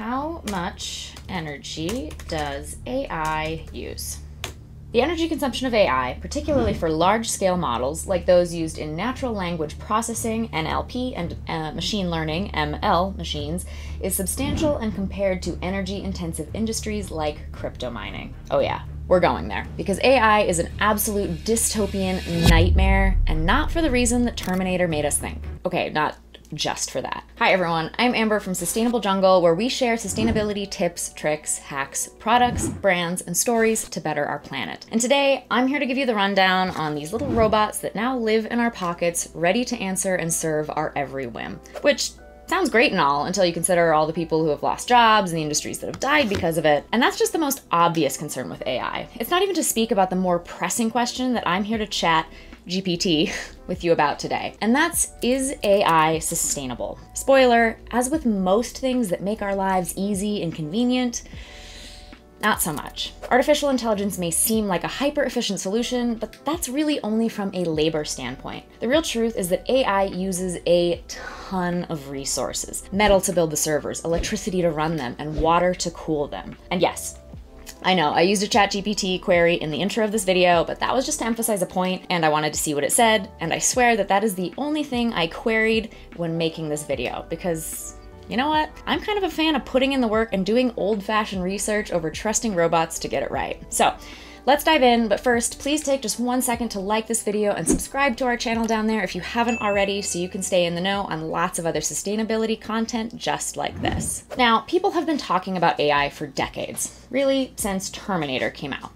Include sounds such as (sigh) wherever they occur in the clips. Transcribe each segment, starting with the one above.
How much energy does AI use? The energy consumption of AI, particularly for large scale models like those used in natural language processing, NLP, and uh, machine learning, ML, machines, is substantial and compared to energy intensive industries like crypto mining. Oh, yeah, we're going there because AI is an absolute dystopian nightmare, and not for the reason that Terminator made us think. Okay, not just for that. Hi everyone, I'm Amber from Sustainable Jungle, where we share sustainability tips, tricks, hacks, products, brands, and stories to better our planet. And today, I'm here to give you the rundown on these little robots that now live in our pockets, ready to answer and serve our every whim. Which sounds great and all until you consider all the people who have lost jobs and the industries that have died because of it. And that's just the most obvious concern with AI. It's not even to speak about the more pressing question that I'm here to chat GPT with you about today. And that's is AI sustainable? Spoiler, as with most things that make our lives easy and convenient, not so much. Artificial intelligence may seem like a hyper efficient solution, but that's really only from a labor standpoint. The real truth is that AI uses a ton of resources metal to build the servers, electricity to run them, and water to cool them. And yes, I know, I used a ChatGPT query in the intro of this video, but that was just to emphasize a point, and I wanted to see what it said, and I swear that that is the only thing I queried when making this video, because you know what? I'm kind of a fan of putting in the work and doing old fashioned research over trusting robots to get it right. So, Let's dive in, but first, please take just one second to like this video and subscribe to our channel down there if you haven't already so you can stay in the know on lots of other sustainability content just like this. Now, people have been talking about AI for decades, really since Terminator came out.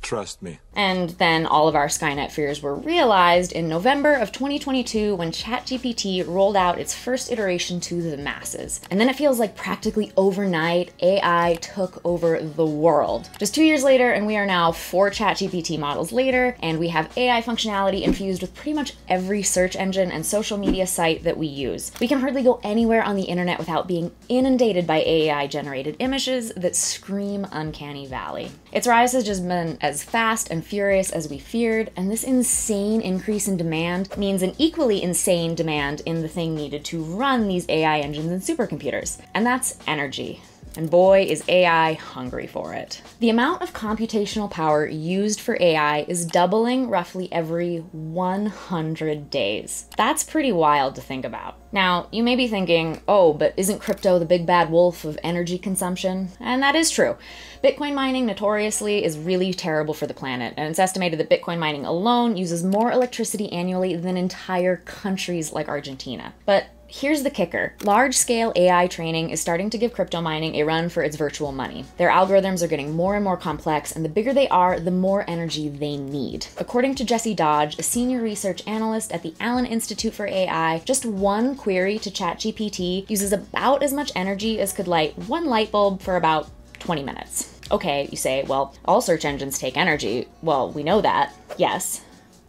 Trust me. And then all of our Skynet fears were realized in November of 2022 when ChatGPT rolled out its first iteration to the masses. And then it feels like practically overnight, AI took over the world. Just two years later, and we are now four ChatGPT models later, and we have AI functionality infused with pretty much every search engine and social media site that we use. We can hardly go anywhere on the internet without being inundated by AI generated images that scream Uncanny Valley. Its rise has just been as as fast and furious as we feared, and this insane increase in demand means an equally insane demand in the thing needed to run these AI engines and supercomputers, and that's energy. And boy, is AI hungry for it. The amount of computational power used for AI is doubling roughly every 100 days. That's pretty wild to think about. Now, you may be thinking, oh, but isn't crypto the big bad wolf of energy consumption? And that is true. Bitcoin mining notoriously is really terrible for the planet, and it's estimated that Bitcoin mining alone uses more electricity annually than entire countries like Argentina. But Here's the kicker. Large-scale AI training is starting to give crypto mining a run for its virtual money. Their algorithms are getting more and more complex, and the bigger they are, the more energy they need. According to Jesse Dodge, a senior research analyst at the Allen Institute for AI, just one query to ChatGPT uses about as much energy as could light one light bulb for about 20 minutes. Okay, you say, well, all search engines take energy. Well, we know that, yes.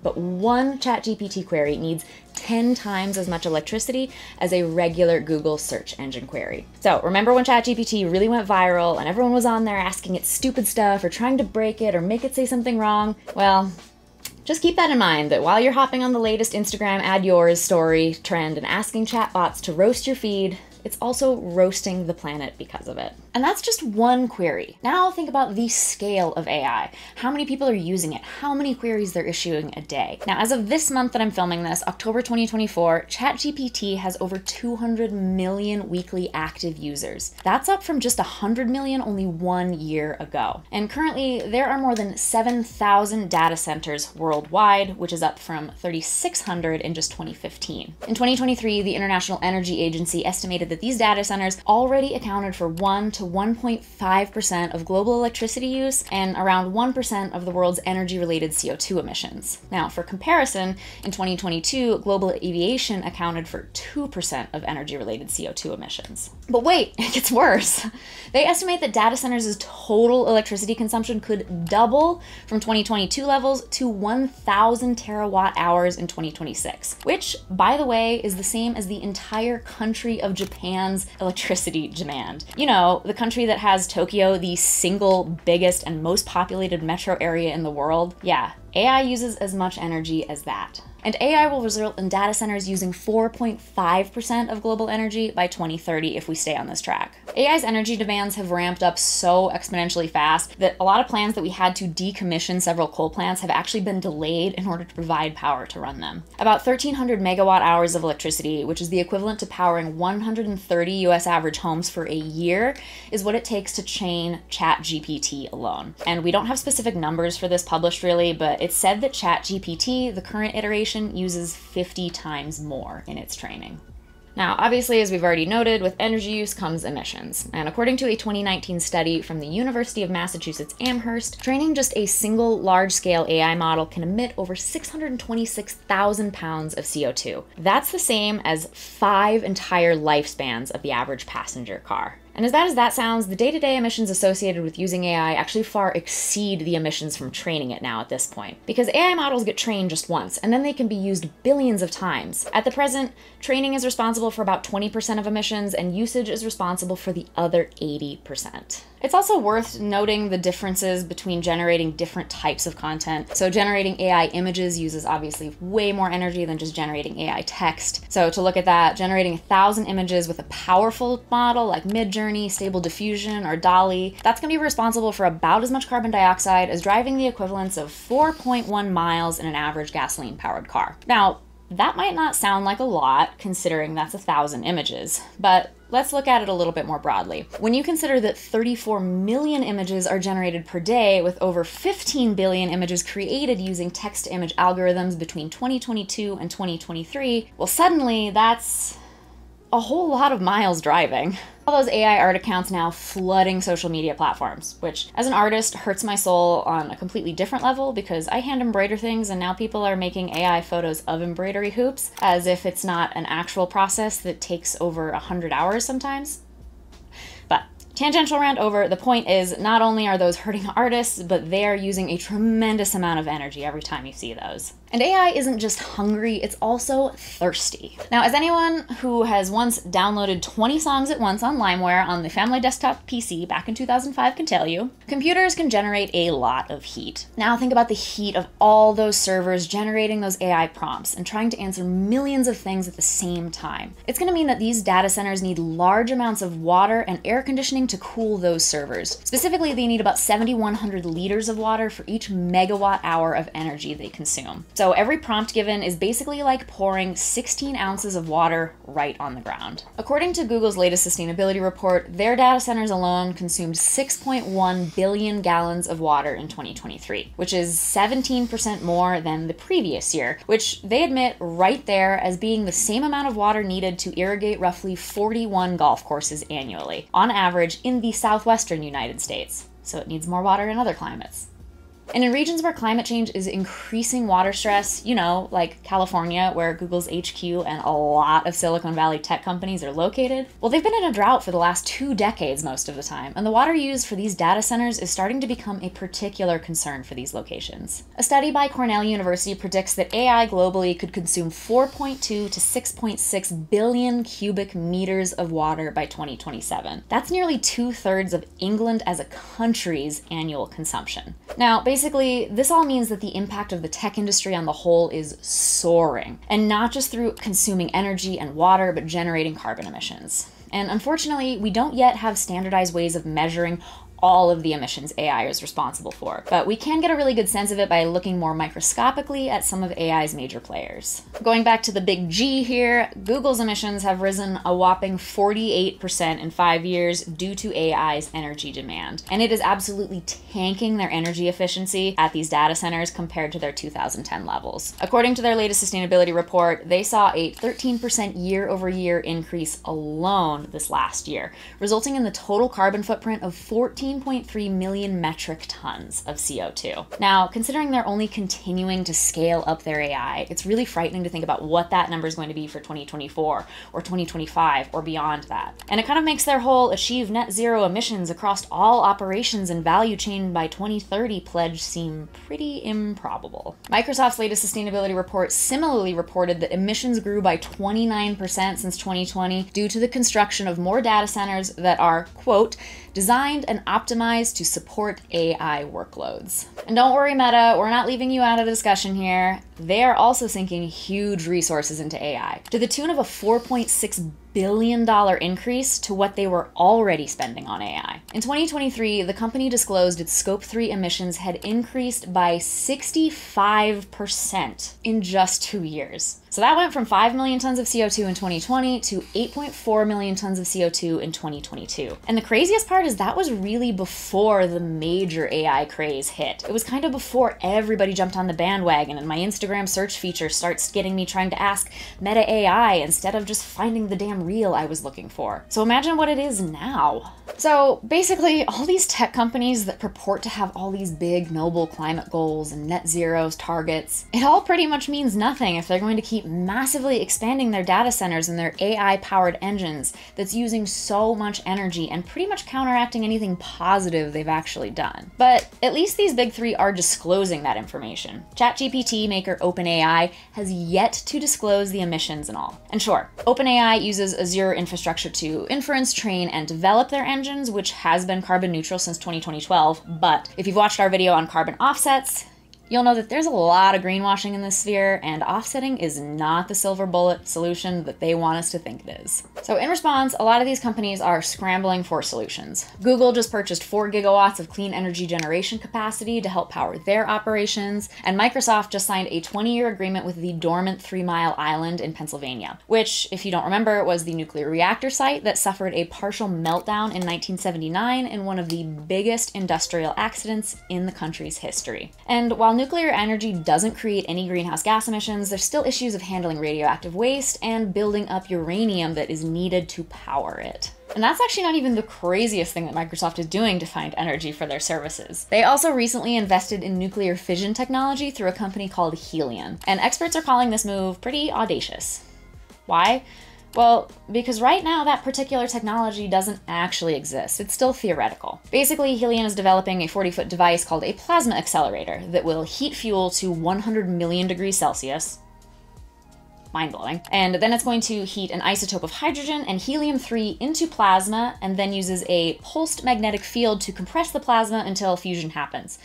But one ChatGPT query needs 10 times as much electricity as a regular Google search engine query. So remember when ChatGPT really went viral and everyone was on there asking it stupid stuff or trying to break it or make it say something wrong? Well, just keep that in mind that while you're hopping on the latest Instagram add yours story trend and asking chatbots to roast your feed, it's also roasting the planet because of it. And that's just one query. Now think about the scale of AI. How many people are using it? How many queries they're issuing a day? Now, as of this month that I'm filming this, October 2024, ChatGPT has over 200 million weekly active users. That's up from just 100 million only one year ago. And currently, there are more than 7,000 data centers worldwide, which is up from 3,600 in just 2015. In 2023, the International Energy Agency estimated that that these data centers already accounted for 1 to 1.5% of global electricity use and around 1% of the world's energy related CO2 emissions. Now, for comparison, in 2022, global aviation accounted for 2% of energy related CO2 emissions. But wait, (laughs) it gets worse. They estimate that data centers' total electricity consumption could double from 2022 levels to 1,000 terawatt hours in 2026, which, by the way, is the same as the entire country of Japan Japan's electricity demand. You know, the country that has Tokyo, the single biggest and most populated metro area in the world. Yeah, AI uses as much energy as that. And AI will result in data centers using 4.5% of global energy by 2030 if we stay on this track. AI's energy demands have ramped up so exponentially fast that a lot of plans that we had to decommission several coal plants have actually been delayed in order to provide power to run them. About 1,300 megawatt hours of electricity, which is the equivalent to powering 130 US average homes for a year, is what it takes to train ChatGPT alone. And we don't have specific numbers for this published really, but it's said that ChatGPT, the current iteration, uses 50 times more in its training. Now, obviously, as we've already noted, with energy use comes emissions. And according to a 2019 study from the University of Massachusetts Amherst, training just a single large scale AI model can emit over 626,000 pounds of CO2. That's the same as five entire lifespans of the average passenger car. And as bad as that sounds, the day to day emissions associated with using AI actually far exceed the emissions from training it now at this point. Because AI models get trained just once, and then they can be used billions of times. At the present, training is responsible for about 20% of emissions, and usage is responsible for the other 80%. It's also worth noting the differences between generating different types of content. So, generating AI images uses obviously way more energy than just generating AI text. So, to look at that, generating a thousand images with a powerful model like Midjourney, Stable Diffusion, or DALL-E, that's going to be responsible for about as much carbon dioxide as driving the equivalents of 4.1 miles in an average gasoline powered car. Now, that might not sound like a lot, considering that's a thousand images, but let's look at it a little bit more broadly. When you consider that 34 million images are generated per day, with over 15 billion images created using text to image algorithms between 2022 and 2023, well, suddenly that's a whole lot of miles driving. All those AI art accounts now flooding social media platforms, which as an artist hurts my soul on a completely different level because I hand embroider things and now people are making AI photos of embroidery hoops as if it's not an actual process that takes over a hundred hours sometimes. But Tangential rant over. The point is, not only are those hurting (laughs) artists, but they are using a tremendous amount of energy every time you see those. And AI isn't just hungry, it's also thirsty. Now, as anyone who has once downloaded 20 songs at once on LimeWire on the family desktop PC back in 2005 can tell you, computers can generate a lot of heat. Now, think about the heat of all those servers generating those AI prompts and trying to answer millions of things at the same time. It's gonna mean that these data centers need large amounts of water and air conditioning to cool those servers. Specifically, they need about 7,100 liters of water for each megawatt hour of energy they consume. So every prompt given is basically like pouring 16 ounces of water right on the ground. According to Google's latest sustainability report, their data centers alone consumed 6.1 billion gallons of water in 2023, which is 17% more than the previous year, which they admit right there as being the same amount of water needed to irrigate roughly 41 golf courses annually, on average in the southwestern United States. So it needs more water in other climates. And in regions where climate change is increasing water stress, you know, like California, where Google's HQ and a lot of Silicon Valley tech companies are located, well, they've been in a drought for the last two decades most of the time, and the water used for these data centers is starting to become a particular concern for these locations. A study by Cornell University predicts that AI globally could consume 4.2 to 6.6 billion cubic meters of water by 2027. That's nearly two thirds of England as a country's annual consumption. Now, basically, basically, this all means that the impact of the tech industry on the whole is soaring, and not just through consuming energy and water, but generating carbon emissions. And unfortunately, we don't yet have standardized ways of measuring all of the emissions AI is responsible for. But we can get a really good sense of it by looking more microscopically at some of AI's major players. Going back to the big G here, Google's emissions have risen a whopping 48% in five years due to AI's energy demand. And it is absolutely tanking their energy efficiency at these data centers compared to their 2010 levels. According to their latest sustainability report, they saw a 13% year over year increase alone this last year, resulting in the total carbon footprint of 14 15.3 million metric tons of CO2. Now, considering they're only continuing to scale up their AI, it's really frightening to think about what that number is going to be for 2024 or 2025 or beyond that. And it kind of makes their whole achieve net zero emissions across all operations and value chain by 2030 pledge seem pretty improbable. Microsoft's latest sustainability report similarly reported that emissions grew by 29% since 2020 due to the construction of more data centers that are, quote, designed and optimized to support AI workloads. And don't worry, Meta, we're not leaving you out of the discussion here. They are also sinking huge resources into AI to the tune of a 4.6 billion dollar increase to what they were already spending on AI. In 2023, the company disclosed its scope 3 emissions had increased by 65% in just 2 years. So that went from 5 million tons of CO2 in 2020 to 8.4 million tons of CO2 in 2022. And the craziest part is that was really before the major AI craze hit. It was kind of before everybody jumped on the bandwagon and my Instagram search feature starts getting me trying to ask Meta AI instead of just finding the damn reel I was looking for. So imagine what it is now. So basically, all these tech companies that purport to have all these big, noble climate goals and net zeros targets, it all pretty much means nothing if they're going to keep massively expanding their data centers and their AI powered engines that's using so much energy and pretty much counteracting anything positive they've actually done. But at least these big three are disclosing that information. ChatGPT maker OpenAI has yet to disclose the emissions and all. And sure, OpenAI uses Azure infrastructure to inference, train, and develop their engines, which has been carbon neutral since 2012. But if you've watched our video on carbon offsets, you'll know that there's a lot of greenwashing in this sphere, and offsetting is not the silver bullet solution that they want us to think it is. So, in response, a lot of these companies are scrambling for solutions. Google just purchased 4 gigawatts of clean energy generation capacity to help power their operations, and Microsoft just signed a 20 year agreement with the dormant Three Mile Island in Pennsylvania, which, if you don't remember, was the nuclear reactor site that suffered a partial meltdown in 1979 in one of the biggest industrial accidents in the country's history. And while nuclear energy doesn't create any greenhouse gas emissions, there's still issues of handling radioactive waste and building up uranium that is needed to power it. And that's actually not even the craziest thing that Microsoft is doing to find energy for their services. They also recently invested in nuclear fission technology through a company called Helion, and experts are calling this move pretty audacious. Why? Well, because right now that particular technology doesn't actually exist. It's still theoretical. Basically, Helion is developing a 40 foot device called a plasma accelerator that will heat fuel to 100 million degrees Celsius. Mind blowing. And then it's going to heat an isotope of hydrogen and helium 3 into plasma and then uses a pulsed magnetic field to compress the plasma until fusion happens.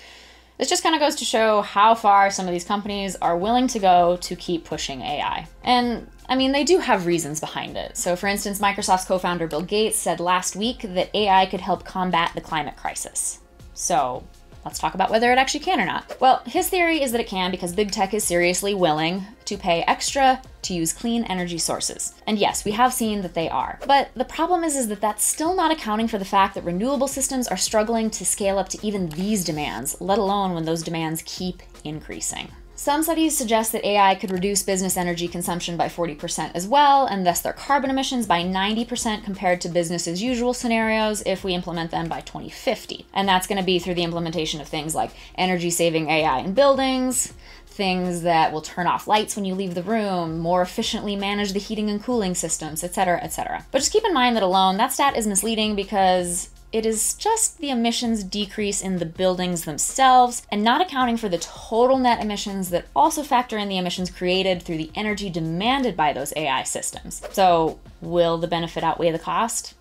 This just kind of goes to show how far some of these companies are willing to go to keep pushing AI. And I mean, they do have reasons behind it. So, for instance, Microsoft's co founder Bill Gates said last week that AI could help combat the climate crisis. So, let's talk about whether it actually can or not. Well, his theory is that it can because big tech is seriously willing to pay extra to use clean energy sources. And yes, we have seen that they are. But the problem is, is that that's still not accounting for the fact that renewable systems are struggling to scale up to even these demands, let alone when those demands keep increasing. Some studies suggest that AI could reduce business energy consumption by 40% as well, and thus their carbon emissions by 90% compared to business as usual scenarios if we implement them by 2050. And that's going to be through the implementation of things like energy saving AI in buildings, things that will turn off lights when you leave the room, more efficiently manage the heating and cooling systems, etc., etc. But just keep in mind that alone, that stat is misleading because it is just the emissions decrease in the buildings themselves and not accounting for the total net emissions that also factor in the emissions created through the energy demanded by those AI systems. So, will the benefit outweigh the cost?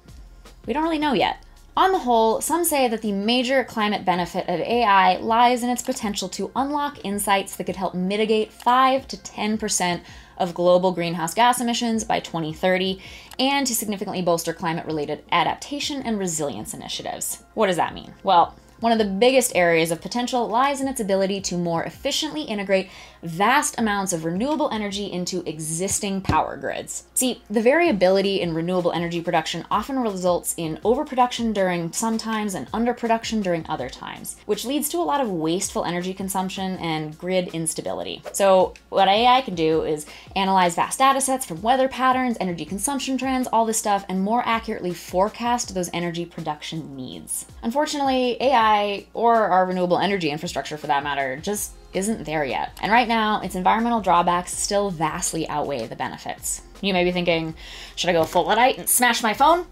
We don't really know yet. On the whole, some say that the major climate benefit of AI lies in its potential to unlock insights that could help mitigate 5 to 10% of global greenhouse gas emissions by 2030 and to significantly bolster climate related adaptation and resilience initiatives. What does that mean? Well, one of the biggest areas of potential lies in its ability to more efficiently integrate vast amounts of renewable energy into existing power grids. See, the variability in renewable energy production often results in overproduction during some times and underproduction during other times, which leads to a lot of wasteful energy consumption and grid instability. So, what AI can do is analyze vast data sets from weather patterns, energy consumption trends, all this stuff, and more accurately forecast those energy production needs. Unfortunately, AI, or our renewable energy infrastructure for that matter, just isn't there yet. And right now, its environmental drawbacks still vastly outweigh the benefits. You may be thinking, should I go full Luddite and smash my phone?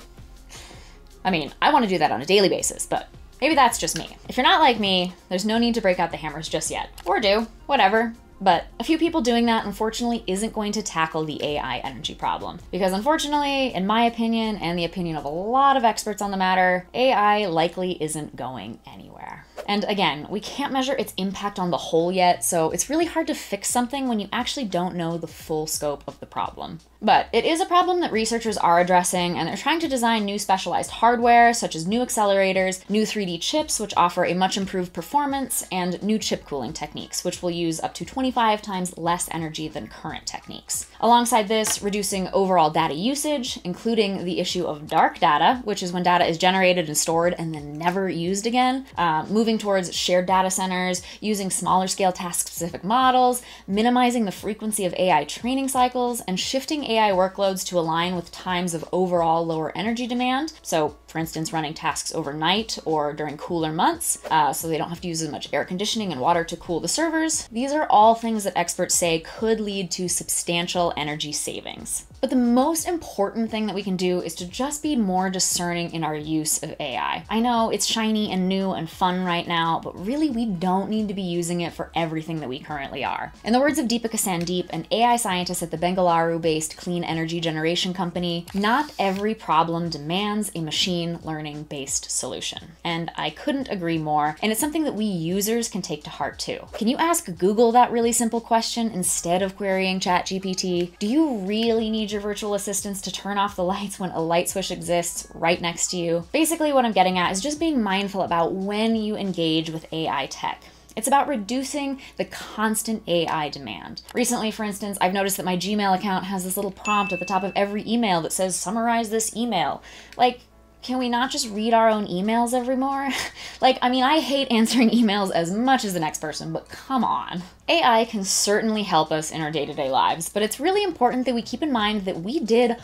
I mean, I want to do that on a daily basis, but maybe that's just me. If you're not like me, there's no need to break out the hammers just yet. Or do, whatever. But a few people doing that, unfortunately, isn't going to tackle the AI energy problem. Because unfortunately, in my opinion, and the opinion of a lot of experts on the matter, AI likely isn't going anywhere. And again, we can't measure its impact on the whole yet, so it's really hard to fix something when you actually don't know the full scope of the problem. But it is a problem that researchers are addressing, and they're trying to design new specialized hardware, such as new accelerators, new 3D chips, which offer a much improved performance, and new chip cooling techniques, which will use up to 25 times less energy than current techniques. Alongside this, reducing overall data usage, including the issue of dark data, which is when data is generated and stored and then never used again, uh, moving towards shared data centers, using smaller scale task specific models, minimizing the frequency of AI training cycles, and shifting AI workloads to align with times of overall lower energy demand. So, for instance, running tasks overnight or during cooler months, uh, so they don't have to use as much air conditioning and water to cool the servers. These are all things that experts say could lead to substantial energy savings. But the most important thing that we can do is to just be more discerning in our use of AI. I know it's shiny and new and fun right now, but really we don't need to be using it for everything that we currently are. In the words of Deepika Sandeep, an AI scientist at the Bengaluru based clean energy generation company, not every problem demands a machine learning based solution. And I couldn't agree more, and it's something that we users can take to heart too. Can you ask Google that really simple question instead of querying ChatGPT? Do you really need your virtual assistants to turn off the lights when a light switch exists right next to you. Basically, what I'm getting at is just being mindful about when you engage with AI tech. It's about reducing the constant AI demand. Recently, for instance, I've noticed that my Gmail account has this little prompt at the top of every email that says, summarize this email. Like, can we not just read our own emails every more? (laughs) like, I mean, I hate answering (laughs) emails as much as the next person, but come on. AI can certainly help us in our day to day lives, but it's really important that we keep in mind that we did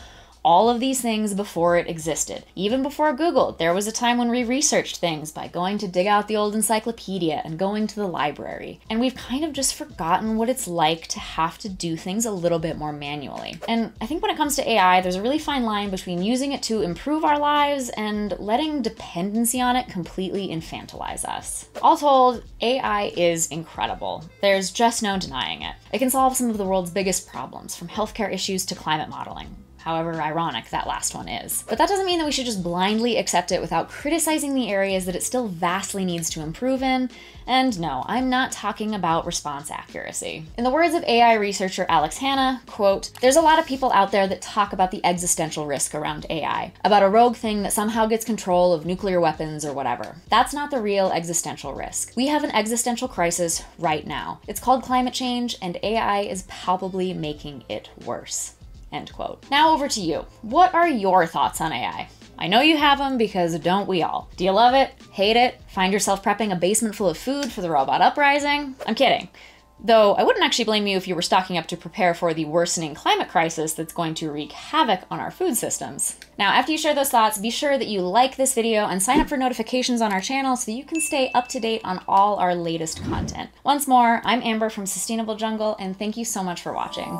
all of these things before it existed. Even before Google, there was a time when we researched things by going to dig out the old encyclopedia and going to the library. And we've kind of just forgotten what it's like to have to do things a little bit more manually. And I think when it comes to AI, there's a really fine line between using it to improve our lives and letting dependency on it completely infantilize us. All told, AI is incredible. There's just no denying it. It can solve some of the world's biggest problems, from healthcare issues to climate modeling however ironic that last one is. But that doesn't mean that we should just blindly accept it without criticizing the areas that it still vastly needs to improve in. And no, I'm not talking about response accuracy. In the words of AI researcher Alex Hanna, quote, there's a lot of people out there that talk about the existential risk around AI, about a rogue thing that somehow gets control of nuclear weapons or whatever. That's not the real existential risk. We have an existential crisis right now. It's called climate change, and AI is palpably making it worse. End quote. Now over to you. What are your thoughts on AI? I know you have them because don't we all? Do you love it? Hate it? Find yourself prepping a basement full of food for the robot uprising? I'm kidding. Though I wouldn't actually blame you if you were stocking up to prepare for the worsening climate crisis that's going to wreak havoc on our food systems. Now, after you share those thoughts, be sure that you like this video and sign up for notifications on our channel so that you can stay up to date on all our latest content. Once more, I'm Amber from Sustainable Jungle, and thank you so much for watching.